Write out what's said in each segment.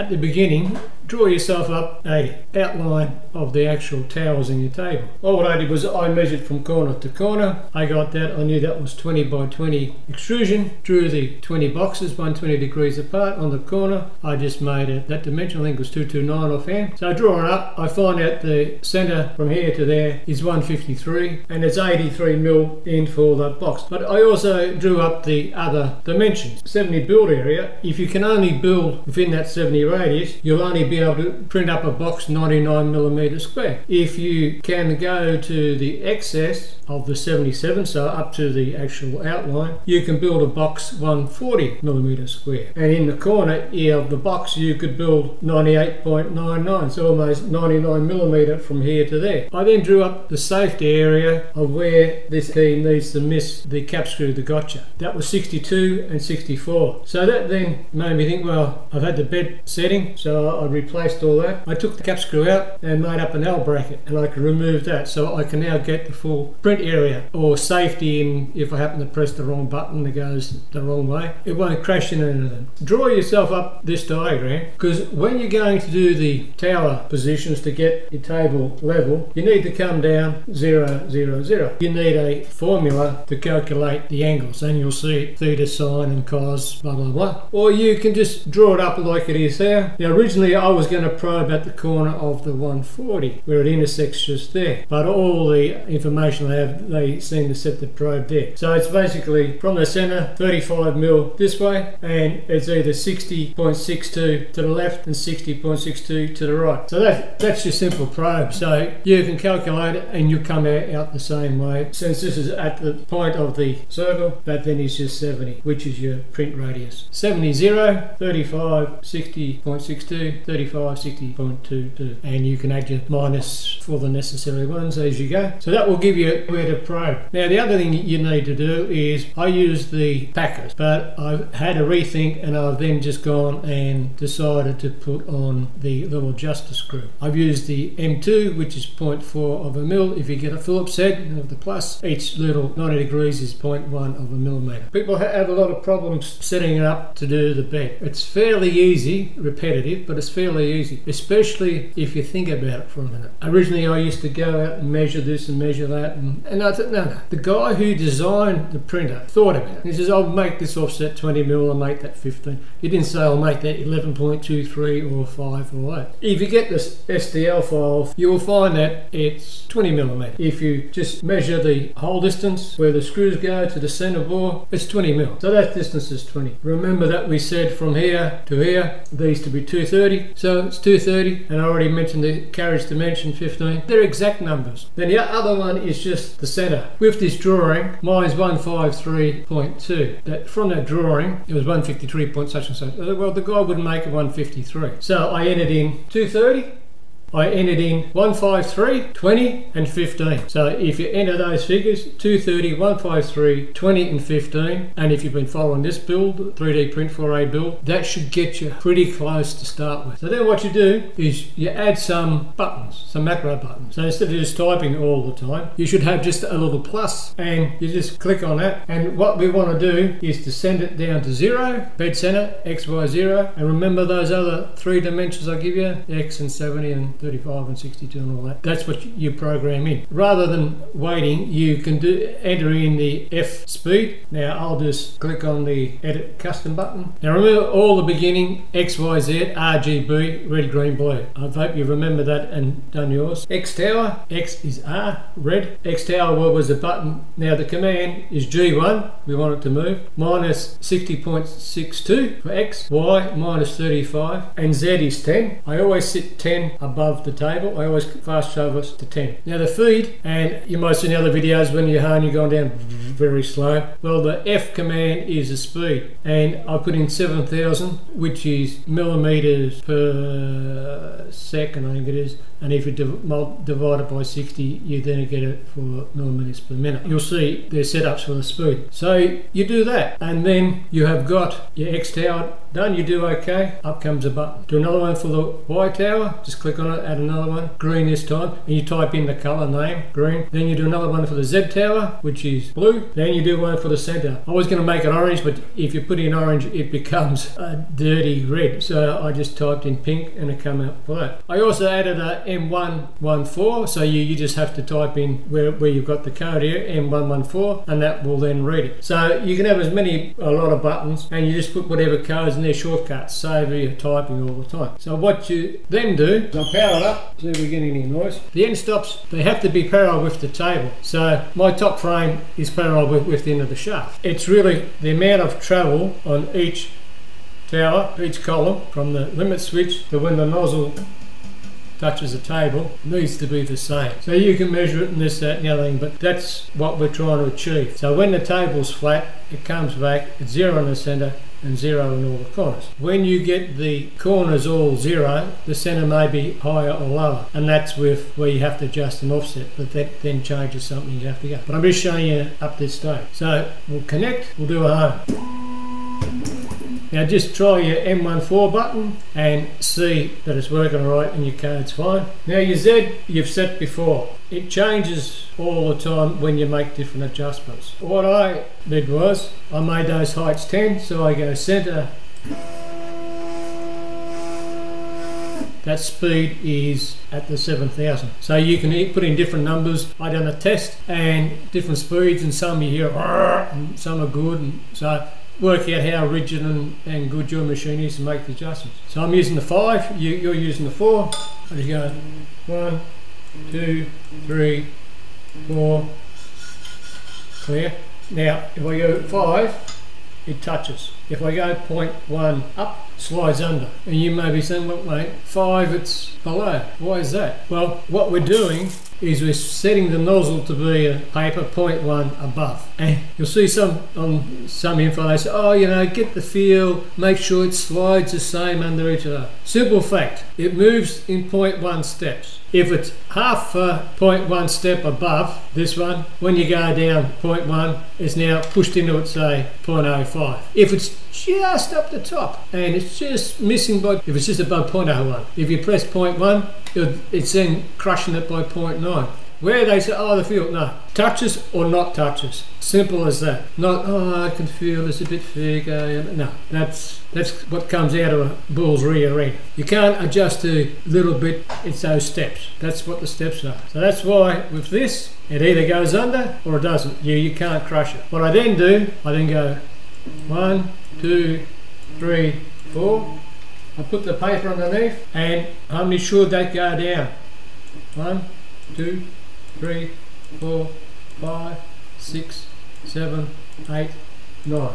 at the beginning, draw yourself up a outline of the actual towers in your table. All what I did was I measured from corner to corner. I got that, I knew that was 20 by 20 extrusion, drew the 20 boxes 120 degrees apart on the corner. I just made it, that dimension I think was 229 offhand. So I draw it up, I find out the centre from here to there is 153 and it's 83 mil in for that box. But I also drew up the other dimensions. 70 build area, if you can only build within that 70 radius, you'll only be able to print up a box 99 millimeter square. If you can go to the excess of the 77, so up to the actual outline, you can build a box 140 millimeter square. And in the corner here of the box, you could build 98.99, so almost 99 millimeter from here to there. I then drew up the safety area of where this key needs to miss the cap screw, the gotcha. That was 62 and 64. So that then made me think, well, I've had the bed setting, so I replaced all that. I took the cap screw out and made up an L bracket, and I could remove that, so I can now get the full print area or safety in if I happen to press the wrong button that goes the wrong way. It won't crash into anything. Draw yourself up this diagram because when you're going to do the tower positions to get your table level, you need to come down zero, zero, zero. You need a formula to calculate the angles and you'll see theta, sine and cos, blah, blah, blah. Or you can just draw it up like it is there. Now originally I was going to probe at the corner of the 140 where it intersects just there. But all the information I have, they seem to set the probe there. So it's basically from the center 35 mil this way and it's either 60.62 to the left and 60.62 to the right. So that, that's your simple probe. So you can calculate it and you come out, out the same way. Since this is at the point of the circle, that then is just 70, which is your print radius. 70, 0, 35, 60.62, 35, 60.22. And you can add your minus for the necessary ones as you go. So that will give you Now the other thing you need to do is I use the packers, but I've had a rethink and I've then just gone and decided to put on the little adjuster screw. I've used the M2, which is 0.4 of a mil. If you get a Phillips head of the plus, each little 90 degrees is 0.1 of a millimeter. People have a lot of problems setting it up to do the bed. It's fairly easy, repetitive, but it's fairly easy, especially if you think about it for a minute. Originally, I used to go out and measure this and measure that, and, and I thought, no, no. The guy who designed the printer thought about it. He says, I'll make this offset 20 mil, I'll make that 15. He didn't say I'll make that 11.23 or 5 or 8. If you get this STL file, you will find that it's 20 millimeter. If you just measure the hole distance where the screws go to the center bore, it's 20 mil. So that distance is 20. Remember that we said from here to here, these to be 230. So it's 230, and I already mentioned the carriage dimension 15. They're exact numbers. Then the other one is just the center. With this drawing, mine's 153.2. That from that drawing, it was 153 point such and such. Uh, well, the guy wouldn't make it 153. So I entered in 230 I entered in 153, 20 and 15. So if you enter those figures, 230, 153, 20 and 15, and if you've been following this build, 3Dprint4A build, that should get you pretty close to start with. So then what you do is you add some buttons, some macro buttons. So instead of just typing all the time, you should have just a little plus and you just click on that. And what we want to do is to send it down to zero, bed center, X, Y, zero. And remember those other three dimensions I give you, X and 70 and 35 and 62 and all that. That's what you program in. Rather than waiting, you can do enter in the F speed. Now I'll just click on the edit custom button. Now remember all the beginning X, Y, Z, RGB, red, green, blue. I hope you remember that and done yours. X tower, X is R, red. X tower was the button. Now the command is G1, we want it to move. Minus 60.62 for X, Y minus 35, and Z is 10. I always sit 10 above above the table. I always fast travel to 10. Now the feed, and you might see in other videos when you're home, you're going down very slow. Well, the F command is the speed, and I put in 7,000, which is millimeters per second, I think it is. And if you divide it by 60, you then get it for millimeters per minute. You'll see their setups for the speed. So you do that, and then you have got your X tower Done, you do OK. Up comes a button. Do another one for the Y tower. Just click on it, add another one. Green this time. And you type in the colour name, green. Then you do another one for the Z tower, which is blue. Then you do one for the centre. I was going to make it orange, but if you put in orange, it becomes a dirty red. So I just typed in pink and it came out for that. I also added a M114, so you, you just have to type in where, where you've got the code here, M114, and that will then read it. So you can have as many, a lot of buttons, and you just put whatever codes in their shortcuts, save your typing all the time. So what you then do is I'll power it up, see if we get any noise. The end stops, they have to be parallel with the table. So my top frame is parallel with, with the end of the shaft. It's really the amount of travel on each tower, each column, from the limit switch to when the nozzle touches the table needs to be the same. So you can measure it and this, that and the other thing, but that's what we're trying to achieve. So when the table's flat, it comes back, it's zero in the centre and zero in all the corners. When you get the corners all zero, the centre may be higher or lower, and that's with where you have to adjust an offset, but that then changes something you have to go. But I'm just showing you up this stage. So we'll connect, we'll do a home. Now just try your M14 button and see that it's working right and your code's fine. Now your Z you've set before. It changes all the time when you make different adjustments. What I did was I made those heights 10 so I go centre that speed is at the 7000 so you can put in different numbers I done a test and different speeds and some you hear and some are good and so work out how rigid and, and good your machine is to make the adjustments. So I'm using the 5, you, you're using the 4. I just go 1, 2, 3, 4, clear. Now if I go 5, it touches. If I go 0.1 up, slides under. And you may be saying, well mate, 5 it's below. Why is that? Well, what we're doing is we're setting the nozzle to be a paper 0.1 above. And you'll see some on some info they say, oh, you know, get the feel, make sure it slides the same under each other. Simple fact, it moves in 0.1 steps. If it's half a 0.1 step above this one, when you go down 0.1, it's now pushed into it, say 0.05. If it's just up the top and it's just missing by, if it's just above 0.01, if you press 0.1, it's then crushing it by 0.9. Where they say, oh, the feel, no, touches or not touches. Simple as that. Not, oh, I can feel it's a bit thicker. No, that's that's what comes out of a bull's rear end. You can't adjust a little bit, it's those steps. That's what the steps are. So that's why with this, it either goes under or it doesn't. You, you can't crush it. What I then do, I then go one, two, three, four. I put the paper underneath and many should that go down? One, two, three, four, five, six, seven, eight, nine.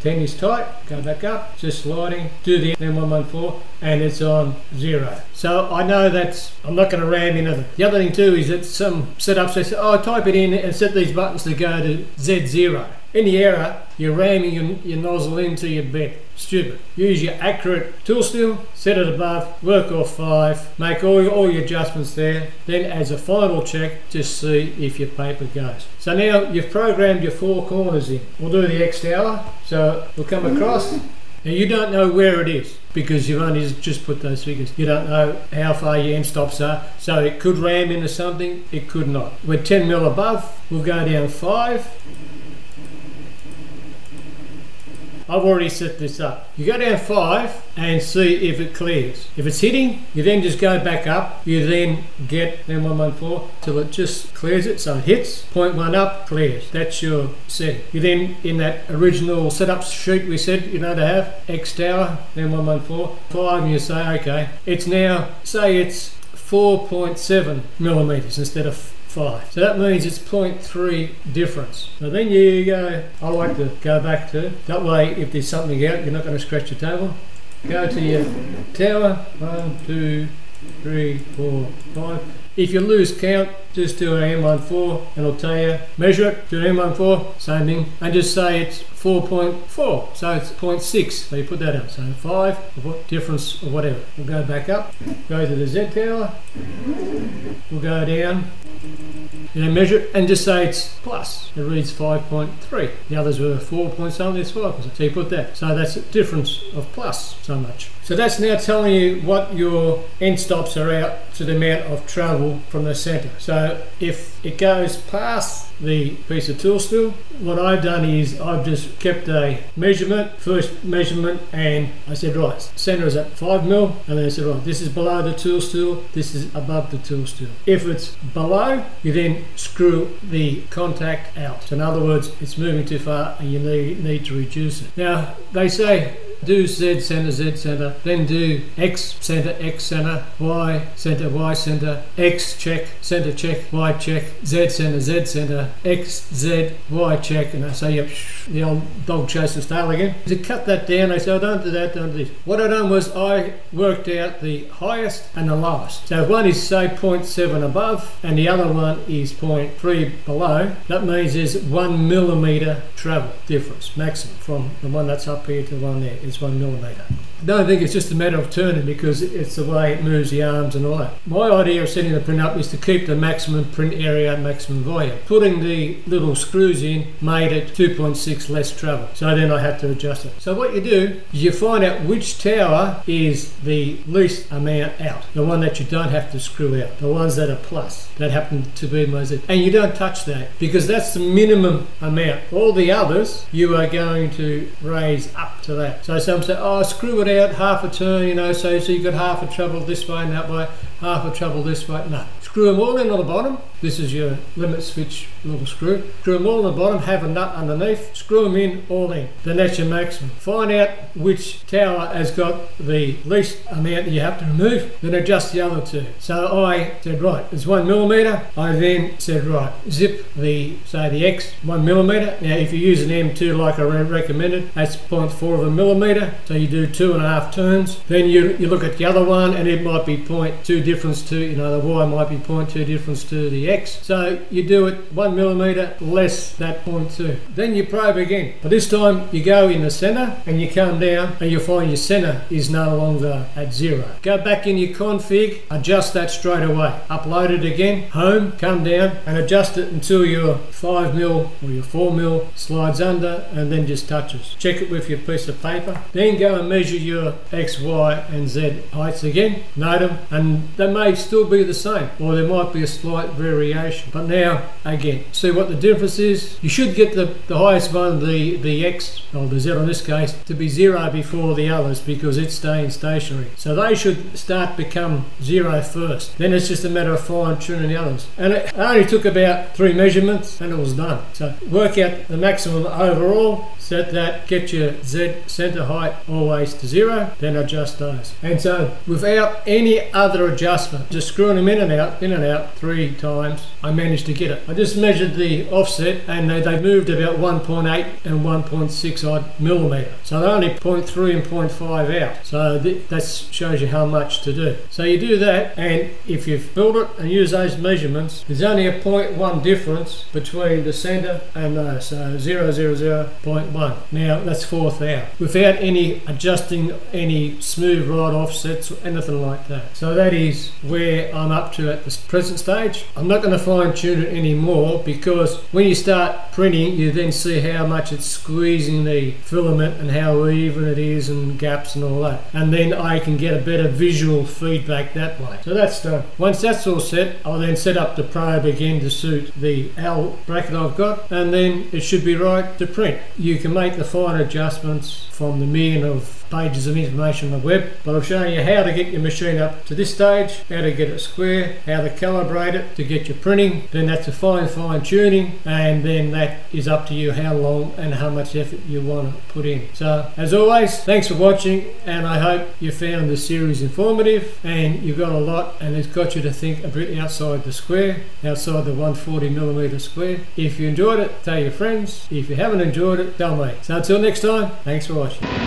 10 is tight, go back up, just sliding, do the M114 and it's on zero. So I know that's, I'm not going to ram into the, the other thing too is that some setups they say, oh type it in and set these buttons to go to Z0. In the error, you're ramming your, your nozzle into your bed. Stupid. Use your accurate tool steel, set it above, work off 5, make all your, all your adjustments there. Then as a final check, just see if your paper goes. So now you've programmed your four corners in. We'll do the X tower. So we'll come across. Now you don't know where it is because you've only just put those figures. You don't know how far your end stops are. So it could ram into something, it could not. We're 10 mil above, we'll go down 5 I've already set this up. You go down five and see if it clears. If it's hitting, you then just go back up. You then get M114 till it just clears it. So it hits, point one up, clears. That's your setting. You then, in that original setup sheet we said, you know, to have X tower, M114, five, and you say, okay, it's now, say it's 4.7 millimeters instead of 5. So that means it's 0.3 difference. So then you go, I like to go back to, that way if there's something out, you're not going to scratch your table. Go to your tower, one, two, three, four, five. If you lose count, just do an M14 and it'll tell you, measure it, do an M14, same thing, and just say it's 4.4, so it's 0.6, so you put that in. So 5, difference or whatever. We'll go back up, go to the Z tower, we'll go down, you know, measure it and just say it's plus. It reads 5.3. The others were 4 point something, it's 5%. So you put that. So that's a difference of plus so much. So that's now telling you what your end stops are out to the amount of travel from the centre. So if it goes past the piece of tool steel, what I've done is I've just kept a measurement, first measurement, and I said, right, centre is at 5 mil, and then I said, right, this is below the tool steel, this is above the tool steel. If it's below, you then screw the contact out. So in other words, it's moving too far and you need, need to reduce it. Now, they say do Z center, Z center, then do X center, X center, Y center, Y center, X check, center check, Y check, Z center, Z center, X, Z, Y check, and I say, yep, the old dog chasing tail again. To cut that down, I said, oh, don't do that, don't do this. What I done was I worked out the highest and the lowest. So one is say 0.7 above and the other one is 0.3 below, that means there's one millimeter travel difference maximum from the one that's up here to the one there is one millimeter. Don't think it's just a matter of turning because it's the way it moves the arms and all that. My idea of setting the print up is to keep the maximum print area maximum volume. Putting the little screws in made it 2.6 less travel. So then I had to adjust it. So what you do is you find out which tower is the least amount out. The one that you don't have to screw out. The ones that are plus. That happen to be my Z. And you don't touch that because that's the minimum amount. All the others you are going to raise up to that. So some say, oh screw it out half a turn, you know, so, so you got half a travel this way and that way, half a travel this way. No, screw them all in on the bottom. This is your limit switch little screw. Screw them all on the bottom, have a nut underneath, screw them in, all in. Then that's your maximum. Find out which tower has got the least amount that you have to remove, then adjust the other two. So I said, right, it's one millimeter. I then said, right, zip the, say the X, one millimeter. Now if you use an M2 like I recommended, that's 0.4 of a millimeter. So you do two and a half turns. Then you, you look at the other one and it might be 0.2 difference to, you know, the Y might be 0.2 difference to the X. So you do it one millimeter less that 0.2. Then you probe again. But this time you go in the center and you come down and you find your center is no longer at zero. Go back in your config, adjust that straight away. Upload it again, home, come down and adjust it until your 5 mil or your 4 mil slides under and then just touches. Check it with your piece of paper. Then go and measure your X, Y and Z heights again. Note them and they may still be the same or there might be a slight variation. But now again, see what the difference is. You should get the, the highest one, the, the X or the Z on this case, to be zero before the others because it's staying stationary. So they should start become zero first. Then it's just a matter of fine tuning the others. And it only took about three measurements and it was done. So work out the maximum overall, set that, get your Z center height always to zero, then adjust those. And so without any other adjustment, just screwing them in and out, in and out three times, I managed to get it. I just measured the offset and they, they moved about 1.8 and 1.6 odd millimeter. So they're only 0.3 and 0.5 out. So th that shows you how much to do. So you do that and if you've built it and use those measurements, there's only a 0.1 difference between the center and those. So 0, 0, 0, 0.1. Now that's fourth out without any adjusting any smooth rod offsets or anything like that. So that is where I'm up to at this present stage. I'm not going to fine tune it anymore because when you start printing you then see how much it's squeezing the filament and how even it is and gaps and all that and then I can get a better visual feedback that way. So that's done. Once that's all set I'll then set up the probe again to suit the L bracket I've got and then it should be right to print. You can make the fine adjustments from the million of pages of information on the web but I've shown you how to get your machine up to this stage, how to get it square, how to calibrate it to get your printing then that's a fine fine tuning and then that is up to you how long and how much effort you want to put in. So as always thanks for watching and I hope you found this series informative and you've got a lot and it's got you to think a bit outside the square, outside the 140 millimeter square. If you enjoyed it tell your friends, if you haven't enjoyed it tell me. So until next time thanks for watching.